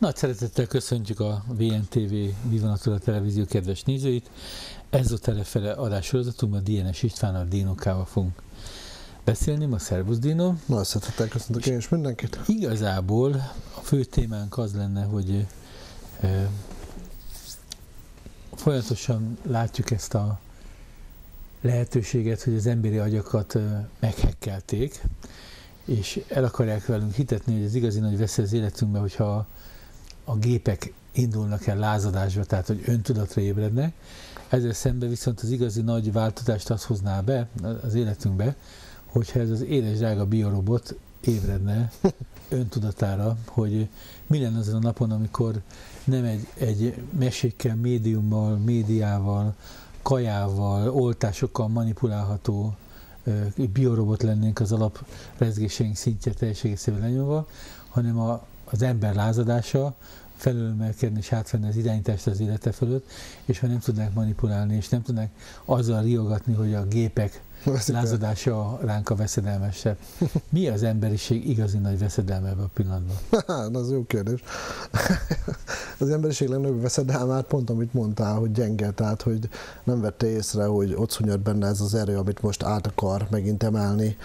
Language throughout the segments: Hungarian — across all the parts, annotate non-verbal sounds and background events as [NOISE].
Nagy szeretettel köszöntjük a VNTV Vivonatura televízió kedves nézőit. Ez a telefele adássorozatunkban DNS Istvánnal, Dinokával fogunk beszélni. Ma szervusz Dino. Nagy szeretettel köszöntök én is mindenkit. Igazából a fő témánk az lenne, hogy e, folyamatosan látjuk ezt a lehetőséget, hogy az emberi agyakat e, meghekkelték, és el akarják velünk hitetni, hogy ez igazi nagy veszély az életünkben, hogyha a gépek indulnak el lázadásba, tehát hogy öntudatra ébrednek. Ezzel szemben viszont az igazi nagy változást azt hozná be az életünkbe, hogyha ez az édes drága biorobot ébredne [LAUGHS] öntudatára, hogy mi lenne azon a napon, amikor nem egy, egy mesékkel, médiummal, médiával, kajával, oltásokkal manipulálható biorobot lennénk az alap rezgéseink szintje teljes egészében lenyomva, hanem a, az ember lázadása, felülmelkedni és átvenni az irányítást az élete fölött, és ha nem tudnák manipulálni, és nem tudnák azzal riogatni, hogy a gépek lázadása ránk a veszedelmesebb. [LAUGHS] Mi az emberiség igazi nagy veszedelme ebben a pillanatban? [LAUGHS] Hát, az jó kérdés. [LAUGHS] Az emberiség legnagyobb veszedelmát pont amit mondtál, hogy gyenge, tehát hogy nem vette észre, hogy ott szúnyad benne ez az erő, amit most át akar megint emelni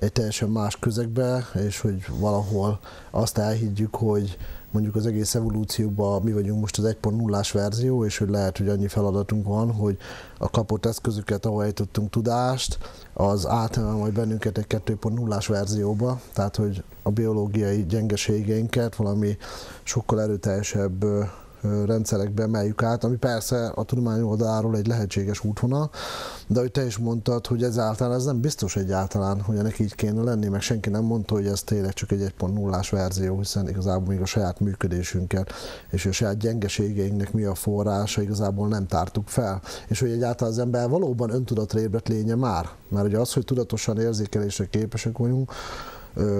egy teljesen más közegbe, és hogy valahol azt elhiggyük, hogy mondjuk az egész evolúcióban mi vagyunk most az 1.0-ás verzió, és hogy lehet, hogy annyi feladatunk van, hogy a kapott eszközöket, ahol ejtöttünk tudást, az átemel majd bennünket egy 2.0-ás verzióba, tehát hogy a biológiai gyengeségeinket valami sokkal erőteljesebb rendszerekbe emeljük át, ami persze a tudomány oldaláról egy lehetséges útvonal, de hogy te is mondtad, hogy ezáltal ez nem biztos egyáltalán, hogy ennek így kéne lenni, meg senki nem mondta, hogy ez tényleg csak egy 1.0-ás verzió, hiszen igazából még a saját működésünket és a saját gyengeségeinknek mi a forrása igazából nem tártuk fel, és hogy egyáltalán az ember valóban öntudatra ébredt lénye már, mert ugye az, hogy tudatosan érzékelésre képesek vagyunk,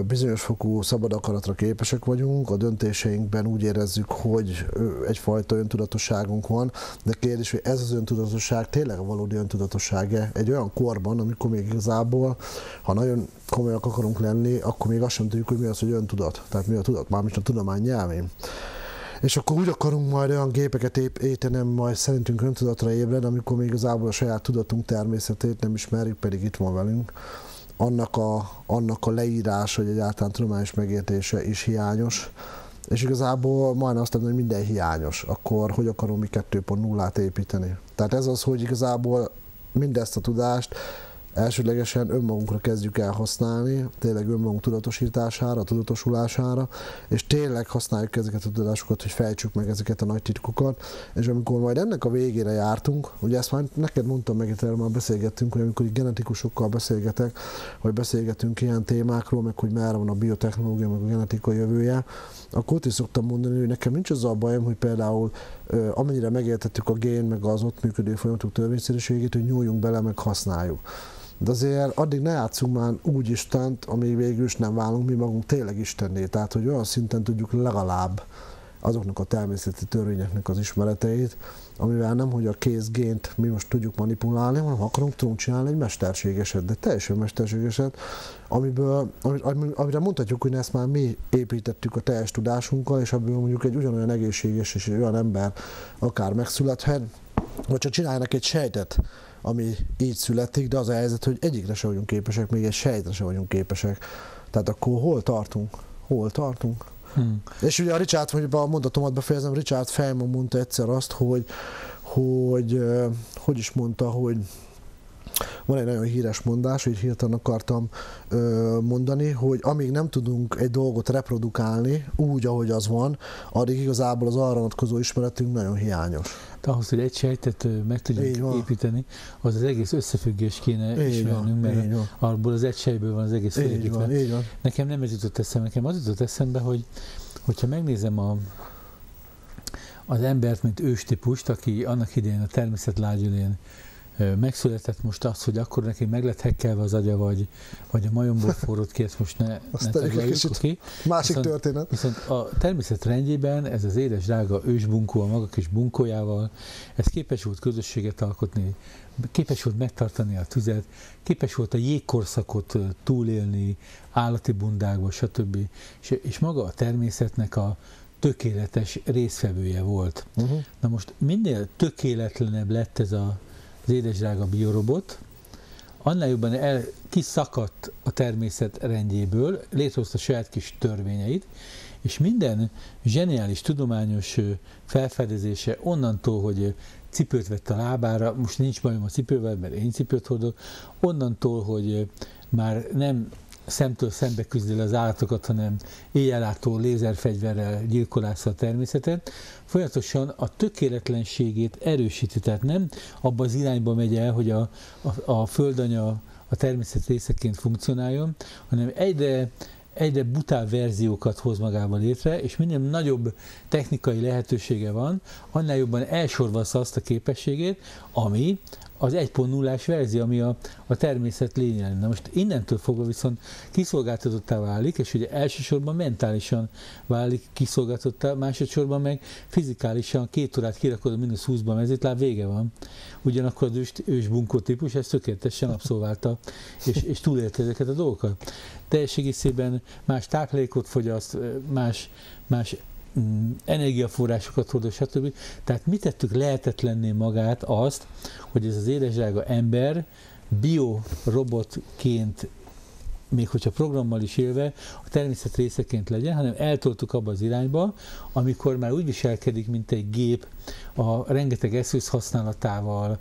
bizonyos fokú szabad akaratra képesek vagyunk, a döntéseinkben úgy érezzük, hogy egyfajta öntudatosságunk van, de kérdés, hogy ez az öntudatosság tényleg a valódi öntudatosság-e? Egy olyan korban, amikor még igazából, ha nagyon komolyak akarunk lenni, akkor még azt sem tudjuk, hogy mi az, hogy öntudat. Tehát mi a tudat, mármint a tudomány nyelvén. És akkor úgy akarunk majd olyan gépeket építenem, majd szerintünk öntudatra ébred, amikor még igazából a saját tudatunk természetét nem ismerjük, pedig itt van velünk annak a, annak a leírás, hogy egyáltalán tudományos megértése is hiányos, és igazából majdnem azt mondom, hogy minden hiányos, akkor hogy akarom mi 2.0-át építeni. Tehát ez az, hogy igazából mindezt a tudást elsődlegesen önmagunkra kezdjük el használni, tényleg önmagunk tudatosítására, tudatosulására, és tényleg használjuk ezeket a tudásokat, hogy fejtsük meg ezeket a nagy titkokat, és amikor majd ennek a végére jártunk, ugye ezt már neked mondtam meg, itt már beszélgettünk, hogy amikor genetikusokkal beszélgetek, vagy beszélgetünk ilyen témákról, meg hogy merre van a biotechnológia, meg a genetika jövője, akkor ott is szoktam mondani, hogy nekem nincs az a bajom, hogy például amennyire megértettük a gén, meg az ott működő folyamatok törvényszerűségét, hogy nyúljunk bele, meg használjuk. De azért addig ne játszunk már úgy Istent, amíg végül is nem válunk mi magunk tényleg Istenné. Tehát, hogy olyan szinten tudjuk legalább azoknak a természeti törvényeknek az ismereteit, amivel nem, hogy a kézgént mi most tudjuk manipulálni, hanem akarunk tudunk csinálni egy mesterségeset, de teljesen mesterségeset, amiből, amire mondhatjuk, hogy ezt már mi építettük a teljes tudásunkkal, és abból mondjuk egy ugyanolyan egészséges és egy olyan ember akár megszülethet, vagy csak csinálnak egy sejtet, ami így születik, de az a helyzet, hogy egyikre se vagyunk képesek, még egy sejtre se vagyunk képesek. Tehát akkor hol tartunk? Hol tartunk? Hmm. És ugye a Richard, hogy a mondatomat befejezem, Richard Feynman mondta egyszer azt, hogy, hogy hogy is mondta, hogy van egy nagyon híres mondás, hogy hirtelen akartam ö, mondani, hogy amíg nem tudunk egy dolgot reprodukálni úgy, ahogy az van, addig igazából az arra vonatkozó ismeretünk nagyon hiányos. De ahhoz, hogy egy sejtet meg tudjuk építeni, az az egész összefüggés kéne így ismernünk, van, mert abból az egy sejből van az egész felépítve. Nekem nem ez jutott eszembe, nekem az jutott eszembe, hogy hogyha megnézem a, az embert, mint őstípust, aki annak idején a természet lágyulén megszületett most az, hogy akkor neki meg lett hekkelve az agya, vagy, vagy a majomból forrott ki, ezt most ne, ne tegyük okay? Másik viszont, történet. Viszont a természet rendjében ez az édes drága ősbunkó a maga kis bunkójával, ez képes volt közösséget alkotni, képes volt megtartani a tüzet, képes volt a jégkorszakot túlélni, állati bundákba, stb. És, és maga a természetnek a tökéletes részfevője volt. Uh-huh. Na most minél tökéletlenebb lett ez a, az édesdrága biorobot, annál jobban el, kiszakadt a természet rendjéből, létrehozta saját kis törvényeit, és minden zseniális tudományos felfedezése onnantól, hogy cipőt vett a lábára, most nincs bajom a cipővel, mert én cipőt hordok, onnantól, hogy már nem szemtől szembe küzdeli az állatokat, hanem éjjellátó lézerfegyverrel gyilkolásza a természetet, folyamatosan a tökéletlenségét erősíti. Tehát nem abba az irányba megy el, hogy a, a, a földanya a természet részeként funkcionáljon, hanem egyre egyre butál verziókat hoz magával létre, és minél nagyobb technikai lehetősége van, annál jobban elsorvasz azt a képességét, ami az 1.0-ás verzió, ami a, a természet lénye lenne. Most innentől fogva viszont kiszolgáltatottá válik, és ugye elsősorban mentálisan válik kiszolgáltatottá, másodszorban meg fizikálisan két órát kirakod a mínusz 20-ban mezőtláb, vége van. Ugyanakkor az ős, ős bunkó típus ezt tökéletesen abszolválta, és, és túlélte ezeket a dolgokat. Teljes egészében más táplálékot fogyaszt, más, más energiaforrásokat hordó, stb. Tehát mi tettük lehetetlenné magát azt, hogy ez az édesdrága ember biorobotként még hogyha programmal is élve, a természet részeként legyen, hanem eltoltuk abba az irányba, amikor már úgy viselkedik, mint egy gép, a rengeteg eszköz használatával,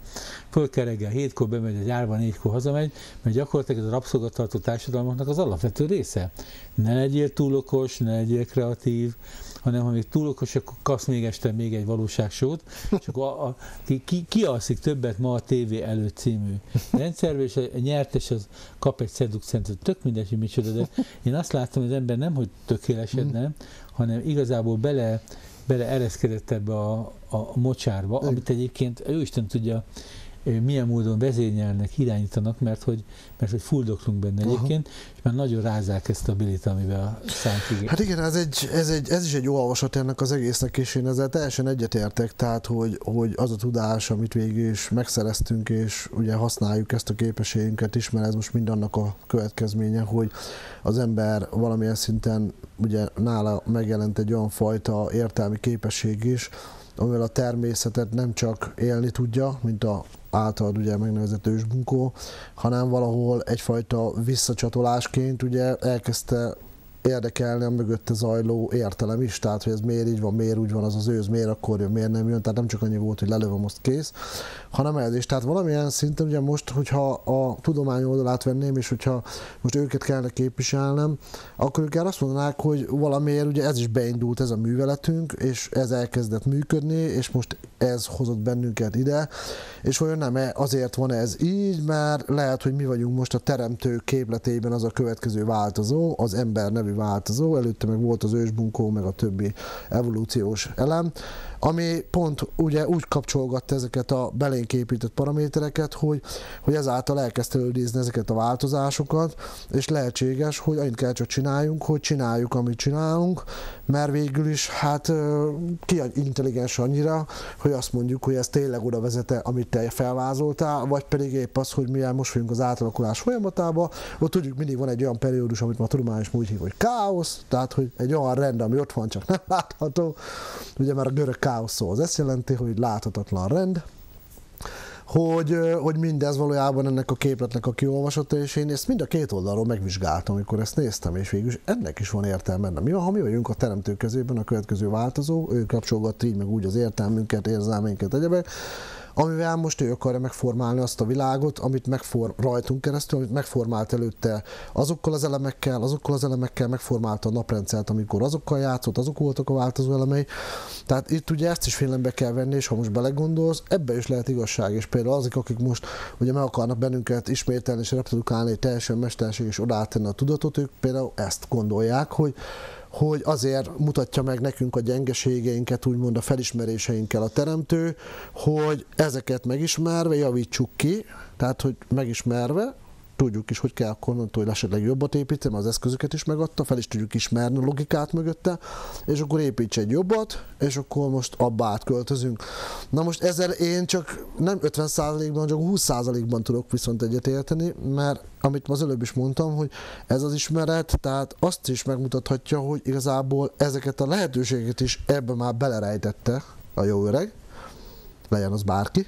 föl kell reggel hétkor bemegy a gyárba, négykor hazamegy, mert gyakorlatilag ez a rabszolgatartó társadalmaknak az alapvető része. Ne legyél túl okos, ne legyél kreatív, hanem ha még túl okos, akkor kapsz még este még egy valóságsót, és akkor a, a, ki, ki, alszik többet ma a tévé előtt című rendszerbe, és a nyertes az kap egy szedukcentet, tök mindegy, hogy micsoda, de én azt láttam, hogy az ember nem, hogy tökélesedne, hanem igazából bele bele ereszkedett ebbe a, a mocsárba, amit egyébként ő Isten tudja, milyen módon vezényelnek, irányítanak, mert hogy, mert hogy fuldoklunk benne Aha. egyébként, és már nagyon rázák ezt a bilit, amivel a szánt Hát igen, ez, egy, ez, egy, ez is egy jó olvasat ennek az egésznek, és én ezzel teljesen egyetértek, tehát hogy, hogy az a tudás, amit végül is megszereztünk, és ugye használjuk ezt a képességünket is, mert ez most mindannak a következménye, hogy az ember valamilyen szinten ugye nála megjelent egy olyan fajta értelmi képesség is, amivel a természetet nem csak élni tudja, mint a általad ugye megnevezett ősbunkó, hanem valahol egyfajta visszacsatolásként ugye elkezdte érdekelni a mögötte zajló értelem is, tehát hogy ez miért így van, miért úgy van az az őz, miért akkor jön, miért nem jön, tehát nem csak annyi volt, hogy lelövöm, most kész, hanem ez is. Tehát valamilyen szinten ugye most, hogyha a tudomány oldalát venném, és hogyha most őket kellene képviselnem, akkor ők azt mondanák, hogy valamiért ugye ez is beindult ez a műveletünk, és ez elkezdett működni, és most ez hozott bennünket ide, és olyan nem azért van ez így, mert lehet, hogy mi vagyunk most a teremtő képletében az a következő változó, az ember nevű változó, előtte meg volt az ősbunkó, meg a többi evolúciós elem, ami pont ugye úgy kapcsolgatta ezeket a belénk épített paramétereket, hogy, hogy ezáltal elkezdte elődízni ezeket a változásokat, és lehetséges, hogy annyit kell csak csináljunk, hogy csináljuk, amit csinálunk, mert végül is hát ki intelligens annyira, hogy azt mondjuk, hogy ez tényleg oda vezete, amit te felvázoltál, vagy pedig épp az, hogy milyen most vagyunk az átalakulás folyamatába, ott tudjuk mindig van egy olyan periódus, amit ma tudományos úgy hív, hogy káosz, tehát hogy egy olyan rend, ami ott van, csak nem látható, ugye már a görög káosz szó az ezt jelenti, hogy láthatatlan rend, hogy, hogy mindez valójában ennek a képletnek a kiolvasata, és én ezt mind a két oldalról megvizsgáltam, amikor ezt néztem, és végül is ennek is van értelme. Mi van, ha mi vagyunk a teremtő kezében a következő változó, ő kapcsolgat így meg úgy az értelmünket, érzelmeinket, egyebek, amivel most ő akarja megformálni azt a világot, amit megfor, rajtunk keresztül, amit megformált előtte azokkal az elemekkel, azokkal az elemekkel megformálta a naprendszert, amikor azokkal játszott, azok voltak a változó elemei. Tehát itt ugye ezt is figyelembe kell venni, és ha most belegondolsz, ebbe is lehet igazság, és például azok, akik most ugye meg akarnak bennünket ismételni és reprodukálni teljesen mesterség és odaálltenni a tudatot, ők például ezt gondolják, hogy hogy azért mutatja meg nekünk a gyengeségeinket, úgymond a felismeréseinkkel a teremtő, hogy ezeket megismerve javítsuk ki, tehát hogy megismerve, tudjuk is, hogy kell akkor hogy esetleg jobbat építeni, az eszközöket is megadta, fel is tudjuk ismerni a logikát mögötte, és akkor építs egy jobbat, és akkor most abba átköltözünk. Na most ezzel én csak nem 50%-ban, csak 20%-ban tudok viszont egyet érteni, mert amit az előbb is mondtam, hogy ez az ismeret, tehát azt is megmutathatja, hogy igazából ezeket a lehetőségeket is ebbe már belerejtette a jó öreg, legyen az bárki,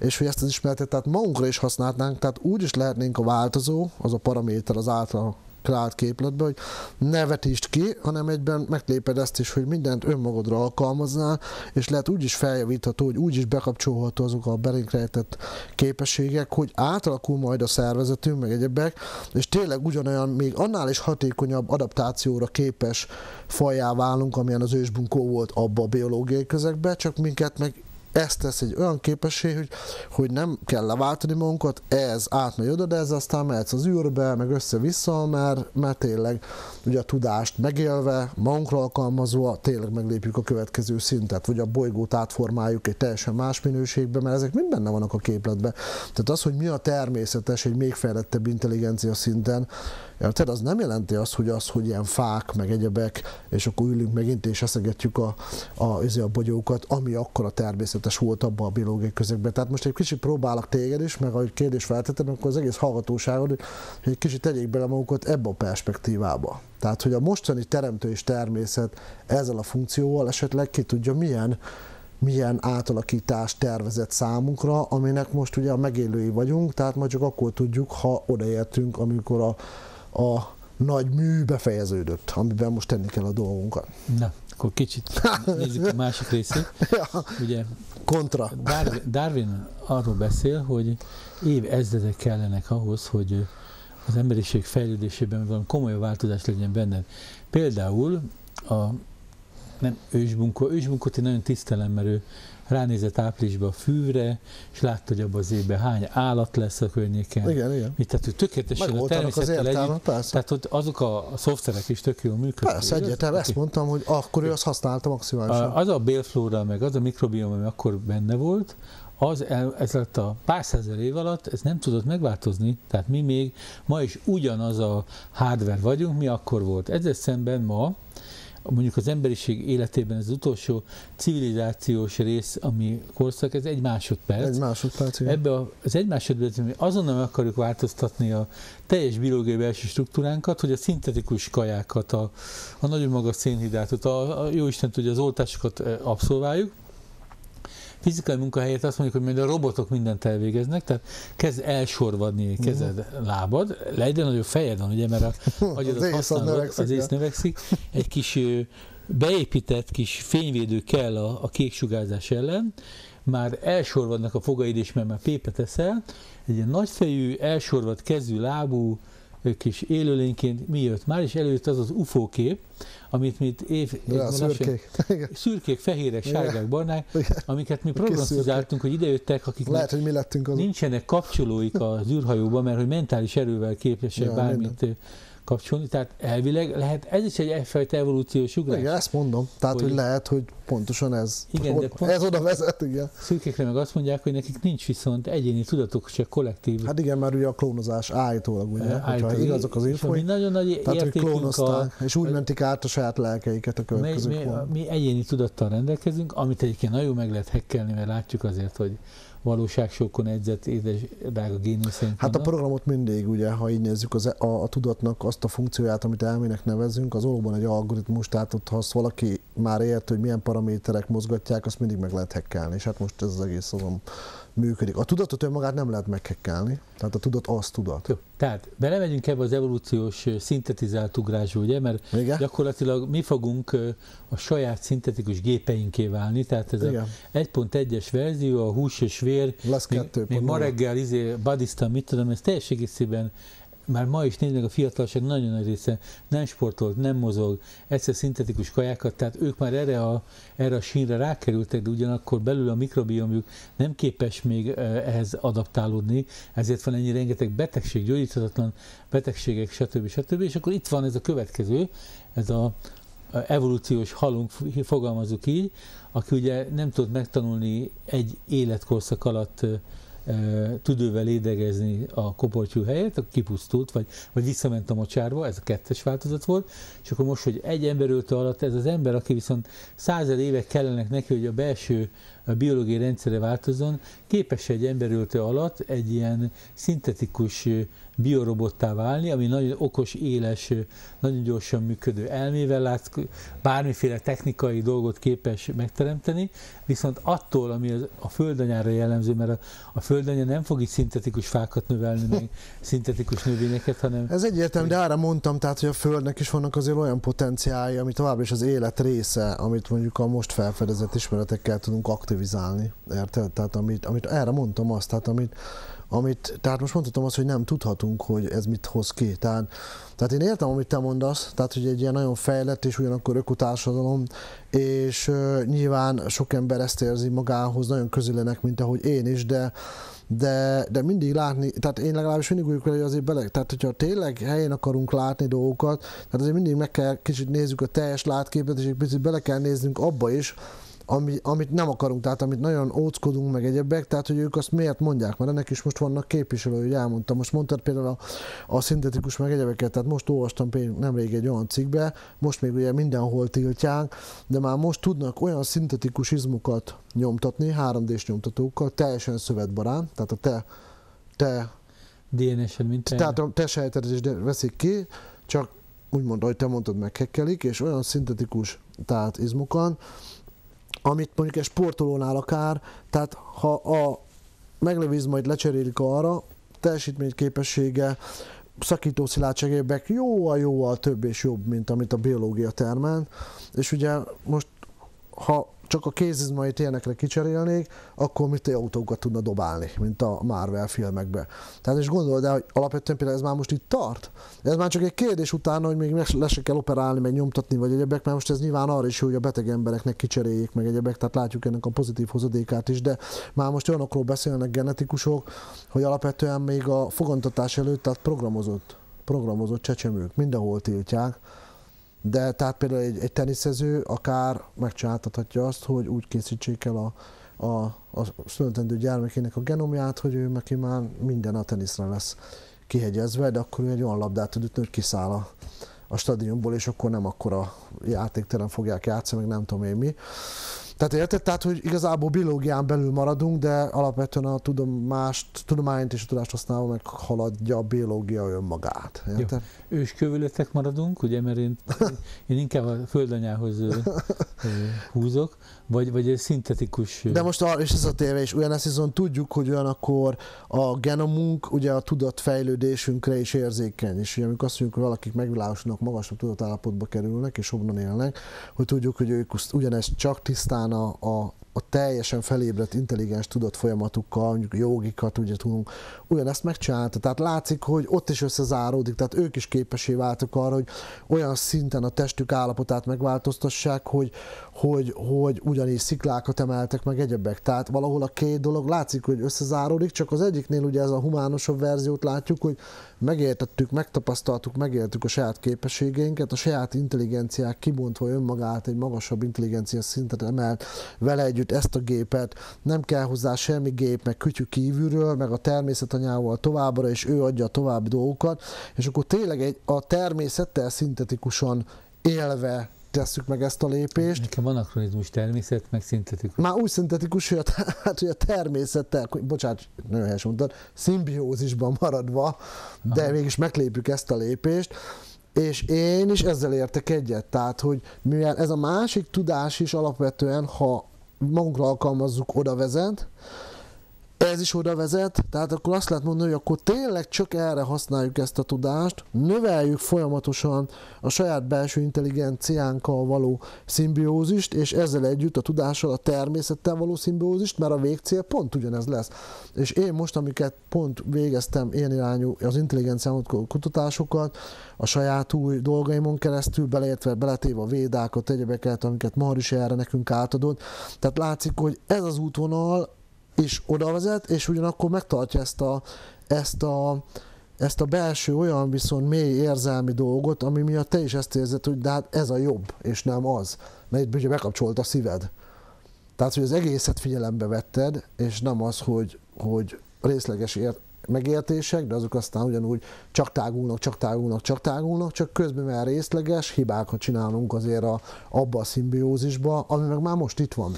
és hogy ezt az ismeretet tehát magunkra is használnánk, tehát úgy is lehetnénk a változó, az a paraméter az által kreált képletbe, hogy ne vetítsd ki, hanem egyben megléped ezt is, hogy mindent önmagadra alkalmaznál, és lehet úgy is feljavítható, hogy úgy is bekapcsolható azok a belénk rejtett képességek, hogy átalakul majd a szervezetünk, meg egyebek, és tényleg ugyanolyan, még annál is hatékonyabb adaptációra képes fajá válunk, amilyen az ősbunkó volt abba a biológiai közegbe, csak minket meg ez tesz egy olyan képesség, hogy, hogy nem kell leváltani magunkat, ez átmegy oda, de ez aztán mehetsz az űrbe, meg össze-vissza, mert, mert tényleg ugye a tudást megélve, magunkra alkalmazva, tényleg meglépjük a következő szintet, vagy a bolygót átformáljuk egy teljesen más minőségbe, mert ezek mind benne vannak a képletben. Tehát az, hogy mi a természetes egy még fejlettebb intelligencia szinten, Érted? Az nem jelenti azt, hogy az, hogy ilyen fák, meg egyebek, és akkor ülünk megint és eszegetjük a, a, a, a bogyókat, ami akkor a természetes volt abban a biológiai közegben. Tehát most egy kicsit próbálok téged is, meg ahogy kérdés feltettem, akkor az egész hallgatóságot, hogy egy kicsit tegyék bele magukat ebbe a perspektívába. Tehát, hogy a mostani teremtő és természet ezzel a funkcióval esetleg ki tudja milyen milyen átalakítást tervezett számunkra, aminek most ugye a megélői vagyunk, tehát majd csak akkor tudjuk, ha odaértünk, amikor a a nagy mű befejeződött, amiben most tenni kell a dolgunkat. Na, akkor kicsit nézzük a másik részét. [LAUGHS] ja. Ugye, Kontra. Darwin, Darwin arról beszél, hogy év ezredek kellenek ahhoz, hogy az emberiség fejlődésében valami komoly változás legyen benne. Például a nem ősbunkó, ősbunkót én nagyon tisztelem, mert ő ránézett áprilisban a fűre, és látta, hogy abban az évben hány állat lesz a környéken. Igen, igen. Mit, tehát, hogy tökéletesen a természettel együtt. Tehát hogy azok a szoftverek is tök jól működnek. Persze, egyetem, ezt mondtam, hogy akkor ő azt használta maximálisan. Az a bélflóra, meg az a mikrobiom, ami akkor benne volt, az el, ez lett a pár százer év alatt, ez nem tudott megváltozni, tehát mi még ma is ugyanaz a hardware vagyunk, mi akkor volt. Ezzel szemben ma mondjuk az emberiség életében az utolsó civilizációs rész, ami korszak, ez egy másodperc. Egy másodperc, igen. Ebbe az egy másodperc, mi azonnal meg akarjuk változtatni a teljes biológiai belső struktúránkat, hogy a szintetikus kajákat, a, a nagyon magas szénhidrátot, a, a jó Isten tudja, az oltásokat eh, abszolváljuk, fizikai munkahelyet azt mondjuk, hogy majd a robotok mindent elvégeznek, tehát kezd elsorvadni a kezed, uh-huh. lábad, legyen nagyobb fejed van, ugye, mert a [LAUGHS] agyadat használod, az ész növekszik, egy kis beépített kis fényvédő kell a, a kék sugárzás ellen, már elsorvadnak a fogaid is, mert már pépet eszel, egy ilyen nagyfejű, elsorvad kezű, lábú, kis élőlényként mi jött? Már is előtt az az UFO kép, amit mi év, ja, szürkék. [LAUGHS] szürkék, fehérek, sárgák, barnák, [LAUGHS] Igen. amiket mi prognosztizáltunk, hogy idejöttek, akik Lehet, hogy mi lettünk azok. nincsenek kapcsolóik az űrhajóban, mert hogy mentális erővel képesek ja, bármit minden kapcsolni, tehát elvileg lehet, ez is egy egyfajta evolúciós ugrás. Igen, ezt mondom. Tehát, hogy, hogy lehet, hogy pontosan ez, igen, de pont ez oda vezet, igen. Szürkékre meg azt mondják, hogy nekik nincs viszont egyéni tudatok, csak kollektív. Hát igen, mert ugye a klónozás állítólag, ugye, e, hogyha igazok az infói. nagyon nagy tehát, hogy klónozták, a, és úgy mentik át a saját lelkeiket a következő mi, mi, mi, egyéni tudattal rendelkezünk, amit egyébként nagyon meg lehet hekkelni, mert látjuk azért, hogy valóságsokon edzett édes drága géniuszaink Hát a programot mindig, ugye, ha így nézzük az, a, a tudatnak azt a funkcióját, amit elmének nevezünk, az valóban egy algoritmus, tehát ott, ha azt valaki már ért, hogy milyen paraméterek mozgatják, azt mindig meg lehet hekkelni, és hát most ez az egész azon működik. A tudatot önmagát nem lehet meghekkelni, tehát a tudat az tudat. Jó. Tehát belemegyünk ebbe az evolúciós szintetizált ugrásba, ugye, mert Igen? gyakorlatilag mi fogunk a saját szintetikus gépeinké válni, tehát ez Igen. a 1.1-es verzió, a hús és vér, Lesz még, még ma reggel izé, Badista, mit tudom, ez teljes egészében már ma is néznek a fiatalság nagyon nagy része nem sportolt, nem mozog, egyszer szintetikus kajákat, tehát ők már erre a, erre a sínre rákerültek, de ugyanakkor belül a mikrobiomjuk nem képes még ehhez adaptálódni, ezért van ennyi rengeteg betegség, gyógyíthatatlan betegségek, stb. stb. És akkor itt van ez a következő, ez a evolúciós halunk, fogalmazunk így, aki ugye nem tud megtanulni egy életkorszak alatt tüdővel édegezni a koportyú helyett, akkor kipusztult, vagy, vagy visszament a mocsárba, ez a kettes változat volt, és akkor most, hogy egy ember ölte alatt, ez az ember, aki viszont százezer évek kellenek neki, hogy a belső a biológiai rendszere változzon, képes egy emberöltő alatt egy ilyen szintetikus biorobottá válni, ami nagyon okos, éles, nagyon gyorsan működő elmével lát, bármiféle technikai dolgot képes megteremteni, viszont attól, ami az a földanyára jellemző, mert a, a földanya nem fog itt szintetikus fákat növelni, meg [LAUGHS] szintetikus növényeket, hanem... Ez egyértelmű, de arra mondtam, tehát, hogy a földnek is vannak azért olyan potenciálja, ami továbbra is az élet része, amit mondjuk a most felfedezett ismeretekkel tudunk aktivizálni. Érted? Tehát amit, amit erre mondtam azt, tehát amit, amit, tehát most mondhatom azt, hogy nem tudhatunk, hogy ez mit hoz ki. Tehát, tehát én értem, amit te mondasz, tehát hogy egy ilyen nagyon fejlett és ugyanakkor ökotársadalom, és uh, nyilván sok ember ezt érzi magához nagyon közülenek, mint ahogy én is, de de, de mindig látni, tehát én legalábbis mindig úgy hogy azért bele, tehát hogyha tényleg helyén akarunk látni dolgokat, tehát azért mindig meg kell kicsit nézzük a teljes látképet, és egy picit bele kell néznünk abba is, ami, amit nem akarunk, tehát amit nagyon óckodunk meg egyebek, tehát hogy ők azt miért mondják, mert ennek is most vannak képviselői, hogy elmondtam. Most mondtad például a, a szintetikus meg egyebeket, tehát most olvastam például nemrég egy olyan cikkbe, most még ugye mindenhol tiltják, de már most tudnak olyan szintetikus izmokat nyomtatni, 3D-s nyomtatókkal, teljesen szövetbarán, tehát a te, te DNS-ed, mint te. Tehát a te sejtedet is veszik ki, csak úgymond, ahogy te mondtad, meghekkelik, és olyan szintetikus tehát izmokon, amit mondjuk egy sportolónál akár, tehát ha a meglevő izmait lecserélik arra, teljesítményképessége, szakító szilárdságébek jóval, jóval több és jobb, mint amit a biológia termel. És ugye most, ha csak a kézizmait ilyenekre kicserélnék, akkor mit autókat tudna dobálni, mint a Marvel filmekben. Tehát és gondolod el, hogy alapvetően például ez már most itt tart. Ez már csak egy kérdés utána, hogy még le se kell operálni, meg nyomtatni, vagy egyebek, mert most ez nyilván arra is, hogy a beteg embereknek kicseréljék meg egyebek, tehát látjuk ennek a pozitív hozadékát is, de már most olyanokról beszélnek genetikusok, hogy alapvetően még a fogantatás előtt, tehát programozott, programozott csecsemők mindenhol tiltják, de tehát például egy, egy teniszező akár megcsináltathatja azt, hogy úgy készítsék el a, a, a születendő gyermekének a genomját, hogy ő neki már minden a teniszre lesz kihegyezve, de akkor ő egy olyan labdát tud ütni, hogy kiszáll a, a stadionból, és akkor nem akkora játékteren fogják játszani, meg nem tudom én mi. Tehát érted? Tehát, hogy igazából biológián belül maradunk, de alapvetően a tudomást, tudományt és a tudást használva meg haladja a biológia önmagát. Érted? Jó. Őskövületek maradunk, ugye, mert én, én inkább a földanyához húzok, vagy, vagy egy szintetikus... De most arra is ez a téve, és ugyanezt viszont tudjuk, hogy ugyanakkor a genomunk ugye a tudatfejlődésünkre is érzékeny, és ugye amikor azt mondjuk, hogy valakik megvilágosodnak, magasabb tudatállapotba kerülnek, és onnan élnek, hogy tudjuk, hogy ők ugyanezt csak tisztán a, a, a teljesen felébredt intelligens tudat folyamatukkal, mondjuk jogikat ugye tudunk ugyanezt megcsinálta. Tehát látszik, hogy ott is összezáródik, tehát ők is képesé váltak arra, hogy olyan szinten a testük állapotát megváltoztassák, hogy, hogy, hogy ugyanígy sziklákat emeltek meg egyebek. Tehát valahol a két dolog látszik, hogy összezáródik, csak az egyiknél ugye ez a humánosabb verziót látjuk, hogy megértettük, megtapasztaltuk, megéltük a saját képességeinket, a saját intelligenciák kibontva önmagát egy magasabb intelligencia szintet emelt vele együtt ezt a gépet, nem kell hozzá semmi gép, meg kütyű kívülről, meg a természetanyával továbbra, és ő adja a további dolgokat, és akkor tényleg egy, a természettel szintetikusan élve tesszük meg ezt a lépést. Nekem van akronizmus természet, meg szintetikus. Már úgy szintetikus, hogy a, [LAUGHS] hát, hogy a természettel, bocsánat, nagyon helyes mondtad, szimbiózisban maradva, de Aha. mégis meglépjük ezt a lépést, és én is ezzel értek egyet, tehát, hogy mivel ez a másik tudás is alapvetően, ha magunkra alkalmazzuk, oda vezet, ez is oda vezet, tehát akkor azt lehet mondani, hogy akkor tényleg csak erre használjuk ezt a tudást, növeljük folyamatosan a saját belső intelligenciánkkal való szimbiózist, és ezzel együtt a tudással a természettel való szimbiózist, mert a végcél pont ugyanez lesz. És én most, amiket pont végeztem ilyen irányú az intelligenciámot kutatásokat, a saját új dolgaimon keresztül, beleértve, beletéve a védákat, egyebeket, amiket Maharishi erre nekünk átadott. Tehát látszik, hogy ez az útvonal is oda vezet, és ugyanakkor megtartja ezt a, ezt a, ezt a belső olyan viszont mély érzelmi dolgot, ami miatt te is ezt érzed, hogy de hát ez a jobb, és nem az. Mert itt ugye bekapcsolt a szíved. Tehát, hogy az egészet figyelembe vetted, és nem az, hogy, hogy részleges ért, megértések, de azok aztán ugyanúgy csak tágulnak, csak tágulnak, csak tágulnak, csak közben már részleges hibákat csinálunk azért a, abba a szimbiózisba, ami meg már most itt van.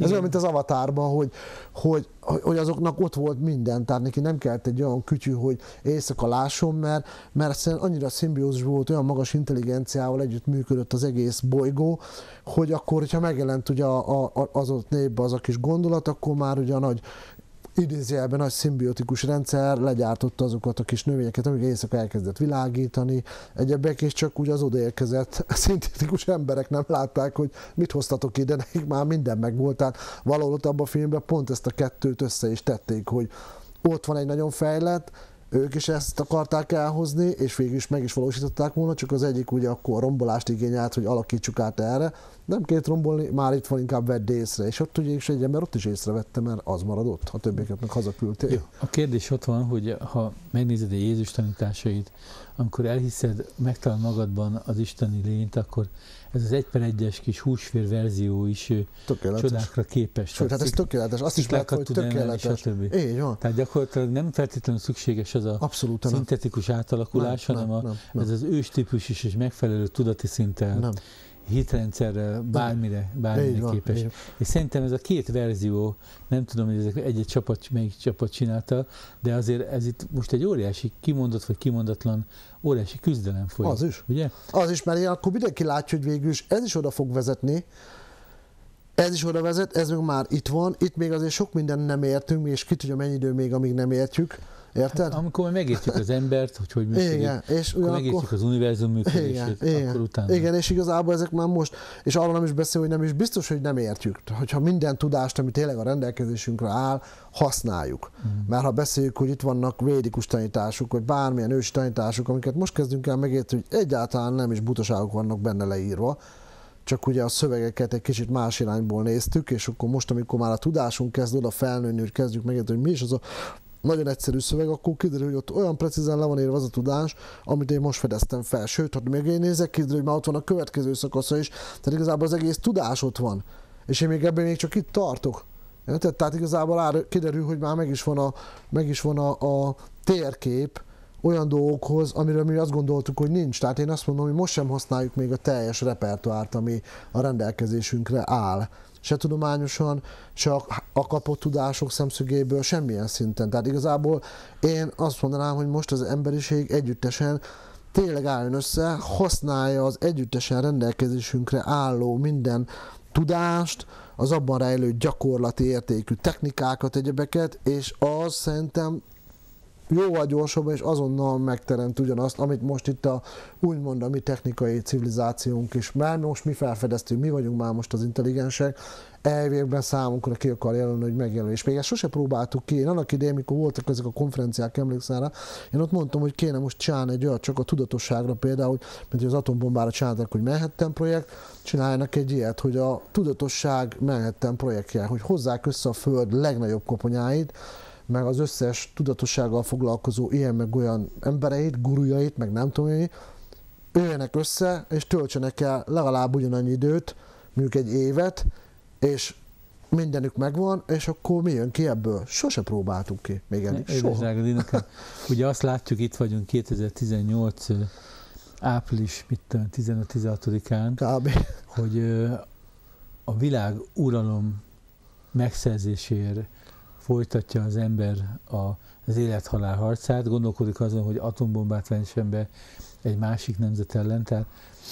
Ez olyan, mint az avatárban, hogy, hogy, hogy azoknak ott volt minden, tehát neki nem kellett egy olyan kütyű, hogy éjszaka lásson, mert, mert annyira szimbiózis volt, olyan magas intelligenciával együtt működött az egész bolygó, hogy akkor, hogyha megjelent ugye a, a, az ott népbe az a kis gondolat, akkor már ugye a nagy idézőjelben nagy szimbiotikus rendszer legyártotta azokat a kis növényeket, amik éjszaka elkezdett világítani, egyebek, és csak úgy az odaérkezett szintetikus emberek nem látták, hogy mit hoztatok ide, nekik már minden megvolt. Tehát valahol ott abban a filmben pont ezt a kettőt össze is tették, hogy ott van egy nagyon fejlett, ők is ezt akarták elhozni, és végül is meg is valósították volna, csak az egyik ugye akkor rombolást igényelt, hogy alakítsuk át erre. Nem két rombolni, már itt van, inkább vedd észre. És ott ugye is egy ember ott is észrevette, mert az maradott, a többieket meg hazaküldték. A kérdés ott van, hogy ha megnézed a Jézus tanításait, amikor elhiszed, megtalál magadban az isteni lényt, akkor ez az egy per egyes kis húsvér verzió is tökéletes. csodákra képes. Sőt, hát ez tökéletes. Azt is lehet, hogy tökéletes. Stb. Így van. Tehát gyakorlatilag nem feltétlenül szükséges az a Abszolút szintetikus nem. átalakulás, nem, hanem nem, a, nem, nem. ez az őstípus is egy megfelelő tudati szinten nem hitrendszerrel bármire, bármire van, képes. És szerintem ez a két verzió, nem tudom, hogy ezek egy-egy csapat, melyik csapat csinálta, de azért ez itt most egy óriási kimondott vagy kimondatlan óriási küzdelem folyik. Az is. Ugye? Az is, mert akkor mindenki látja, hogy végül is ez is oda fog vezetni, ez is oda vezet, ez még már itt van, itt még azért sok minden nem értünk, és ki tudja mennyi idő még, amíg nem értjük Érted? Hát, amikor megértjük az embert, hogy hogy működik, igen, és akkor megértjük az univerzum működését, igen, akkor utána. Igen, és igazából ezek már most, és arról nem is beszél, hogy nem is biztos, hogy nem értjük. Hogyha minden tudást, ami tényleg a rendelkezésünkre áll, használjuk. Mm. Mert ha beszéljük, hogy itt vannak védikus tanítások, vagy bármilyen ősi tanítások, amiket most kezdünk el megérteni, hogy egyáltalán nem is butaságok vannak benne leírva, csak ugye a szövegeket egy kicsit más irányból néztük, és akkor most, amikor már a tudásunk kezd oda felnőni, hogy kezdjük megérteni, hogy mi is az a nagyon egyszerű szöveg, akkor kiderül, hogy ott olyan precízen le van írva az a tudás, amit én most fedeztem fel. Sőt, ha még én nézek, kiderül, hogy már ott van a következő szakasza is, tehát igazából az egész tudás ott van. És én még ebben még csak itt tartok. Tehát, tehát igazából áll, kiderül, hogy már meg is van a, meg is van a, a térkép olyan dolgokhoz, amiről mi azt gondoltuk, hogy nincs. Tehát én azt mondom, hogy most sem használjuk még a teljes repertoárt, ami a rendelkezésünkre áll se tudományosan, se a kapott tudások szemszögéből, semmilyen szinten. Tehát igazából én azt mondanám, hogy most az emberiség együttesen tényleg álljon össze, használja az együttesen rendelkezésünkre álló minden tudást, az abban rejlő gyakorlati értékű technikákat, egyebeket, és az szerintem jóval gyorsabban és azonnal megteremt ugyanazt, amit most itt a úgymond a mi technikai civilizációnk is. Már most mi felfedeztünk, mi vagyunk már most az intelligensek, elvégben számunkra ki akar jelölni, hogy megjelenő. És még ezt sose próbáltuk ki. Én annak idején, mikor voltak ezek a konferenciák, emlékszel rá, én ott mondtam, hogy kéne most csinálni egy olyat csak a tudatosságra például, mint az atombombára csináltak, hogy Manhattan projekt, csináljanak egy ilyet, hogy a tudatosság Manhattan projektje, hogy hozzák össze a Föld legnagyobb koponyáit, meg az összes tudatossággal foglalkozó ilyen meg olyan embereit, gurujait, meg nem tudom én, üljenek össze, és töltsenek el legalább ugyanannyi időt, mondjuk egy évet, és mindenük megvan, és akkor mi jön ki ebből? Sose próbáltuk ki, még eddig soha. Ugye azt látjuk, itt vagyunk 2018 április, mit 15-16-án, hogy a világ uralom megszerzéséért folytatja az ember a, az élet-halál harcát, gondolkodik azon, hogy atombombát vessen be egy másik nemzet ellen, tehát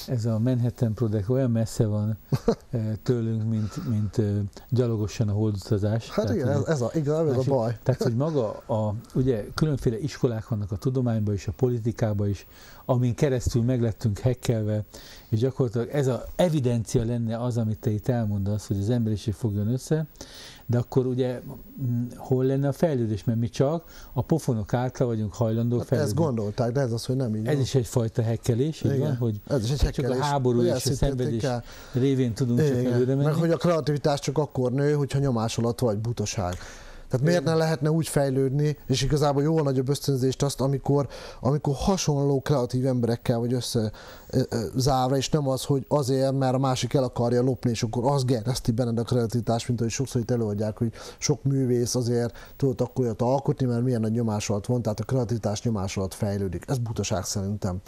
ez a Manhattan Project olyan messze van [LAUGHS] tőlünk, mint, mint gyalogosan a holdutazás. Hát tehát, igen, ez, ez, a, igen, ez a baj. Tehát, hogy [LAUGHS] maga a, ugye különféle iskolák vannak a tudományban is, a politikában is, amin keresztül meglettünk hekkelve, és gyakorlatilag ez a evidencia lenne az, amit te itt elmondasz, hogy az emberiség fogjon össze, de akkor ugye mm, hol lenne a fejlődés, mert mi csak a pofonok által vagyunk hajlandók hát fejlődni. Ezt gondolták, de ez az, hogy nem így Ez van. is egyfajta hekkelés, így van, hogy ez is egy hekkelés. csak a háború és a szenvedés kell. révén tudunk Igen. csak előre menni. Meg hogy a kreativitás csak akkor nő, hogyha nyomás alatt vagy butaság. Tehát miért ne lehetne úgy fejlődni, és igazából jó nagyobb ösztönzést azt, amikor, amikor hasonló kreatív emberekkel vagy össze zárva, és nem az, hogy azért, mert a másik el akarja lopni, és akkor az gereszti benned a kreativitás, mint ahogy sokszor itt előadják, hogy sok művész azért tudott akkor olyat alkotni, mert milyen nagy nyomás alatt van, tehát a kreativitás nyomás alatt fejlődik. Ez butaság szerintem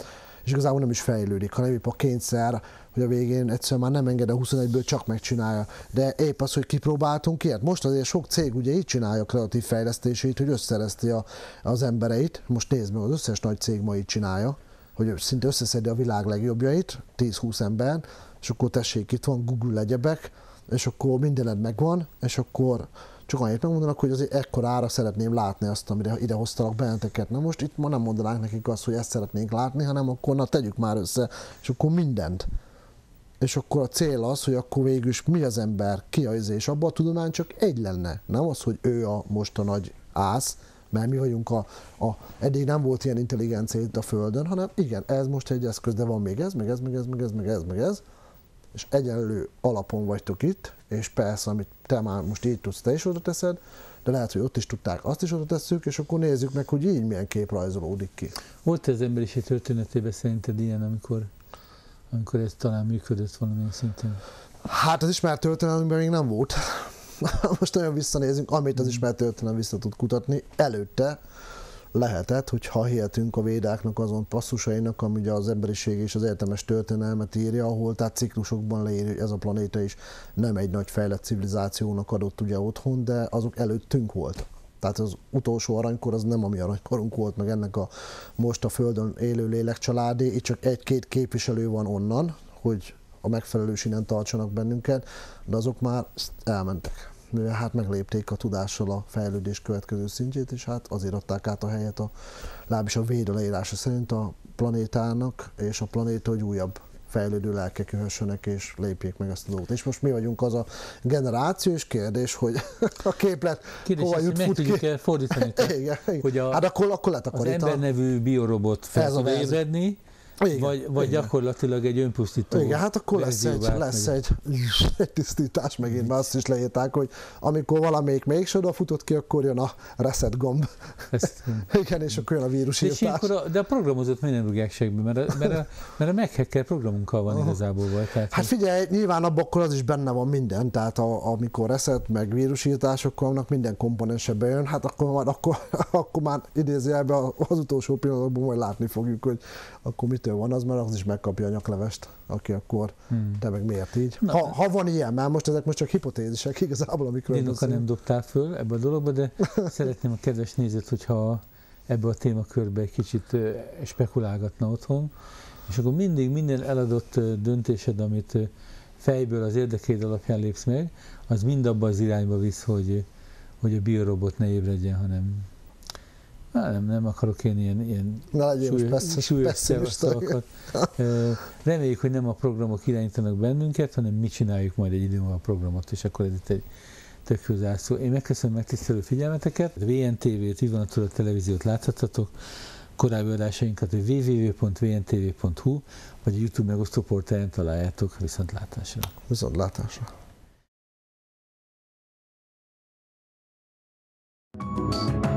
és igazából nem is fejlődik, hanem épp a kényszer, hogy a végén egyszerűen már nem enged a 21-ből, csak megcsinálja. De épp az, hogy kipróbáltunk ilyet. Most azért sok cég ugye így csinálja a kreatív fejlesztését, hogy összerezti a, az embereit. Most nézd meg, az összes nagy cég ma így csinálja, hogy szinte összeszedi a világ legjobbjait, 10-20 ember, és akkor tessék, itt van Google egyebek, és akkor mindened megvan, és akkor csak annyit megmondanak, hogy azért ekkor ára szeretném látni azt, amire ide hoztalak benneteket. Na most itt ma nem mondanánk nekik azt, hogy ezt szeretnénk látni, hanem akkor na tegyük már össze, és akkor mindent. És akkor a cél az, hogy akkor végül is mi az ember, ki a és abban a tudomány csak egy lenne. Nem az, hogy ő a most a nagy ász, mert mi vagyunk a, a, eddig nem volt ilyen intelligencia itt a Földön, hanem igen, ez most egy eszköz, de van még ez, meg ez, meg ez, meg ez, meg ez, meg ez, és egyenlő alapon vagytok itt, és persze, amit te már most így tudsz, te is oda teszed, de lehet, hogy ott is tudták, azt is oda tesszük, és akkor nézzük meg, hogy így milyen kép rajzolódik ki. Volt ez emberiség történetében szerinted ilyen, amikor, amikor ez talán működött valamilyen szinten? Hát az ismert történelemben még nem volt. [LAUGHS] Most nagyon visszanézünk, amit az ismert történelem vissza tud kutatni. Előtte lehetett, hogy ha hihetünk a védáknak azon passzusainak, ami ugye az emberiség és az értelmes történelmet írja, ahol tehát ciklusokban leír, hogy ez a planéta is nem egy nagy fejlett civilizációnak adott ugye otthon, de azok előttünk voltak. Tehát az utolsó aranykor az nem a mi aranykorunk volt, meg ennek a most a Földön élő lélek családé, itt csak egy-két képviselő van onnan, hogy a megfelelő sinen tartsanak bennünket, de azok már elmentek mivel hát meglépték a tudással a fejlődés következő szintjét, és hát azért adták át a helyet a lábis a véd leírása szerint a planétának, és a planéta, hogy újabb fejlődő lelkek jöhessenek és lépjék meg ezt a dolgot. És most mi vagyunk az a generáció, és kérdés, hogy [LAUGHS] a képlet kérdés hova jut, fut ki. Kell fordítani, igen, [LAUGHS] igen. Hogy a, hát akkor, akkor az ember nevű biorobot fel tud ébredni, igen, vagy, vagy igen. gyakorlatilag egy önpusztító. Igen, hát akkor lesz egy, lesz egy, egy tisztítás, megint már azt is leírták, hogy amikor valamelyik mégis odafutott ki, akkor jön a reset gomb. Ezt, [LAUGHS] igen, és akkor jön a vírusírtás. A, de a programozott miért nem rúgják segbe, mert a, mert a, mert a meghacker programunkkal van igazából. Vagy, tehát, hát figyelj, nyilván abban akkor az is benne van minden, tehát a, amikor reset, meg vírusírtások vannak, minden komponense bejön, hát akkor már, akkor, [LAUGHS] akkor már idézőjelben az utolsó pillanatban majd látni fogjuk, hogy akkor mit kettő van, az már az is megkapja a nyaklevest, aki akkor, hmm. te meg miért így? Na, ha, ha van ilyen, már most ezek most csak hipotézisek igazából, amikről Dinoka nem dobtál föl ebbe a dologba, de [LAUGHS] szeretném a kedves nézőt, hogyha ebbe a témakörbe egy kicsit spekulálgatna otthon, és akkor mindig minden eladott döntésed, amit fejből az érdekeid alapján lépsz meg, az mind abba az irányba visz, hogy, hogy a biorobot ne ébredjen, hanem nem, nem akarok én ilyen, ilyen súlyos, súlyos szavakat. Reméljük, hogy nem a programok irányítanak bennünket, hanem mi csináljuk majd egy idő a programot, és akkor ez itt egy tök jó zászló. Én megköszönöm megtisztelő figyelmeteket. A VNTV-t, Vivonatul a televíziót láthatatok. Korábbi adásainkat a www.vntv.hu vagy a YouTube megosztó portáján találjátok viszontlátásra. Viszontlátásra. thank you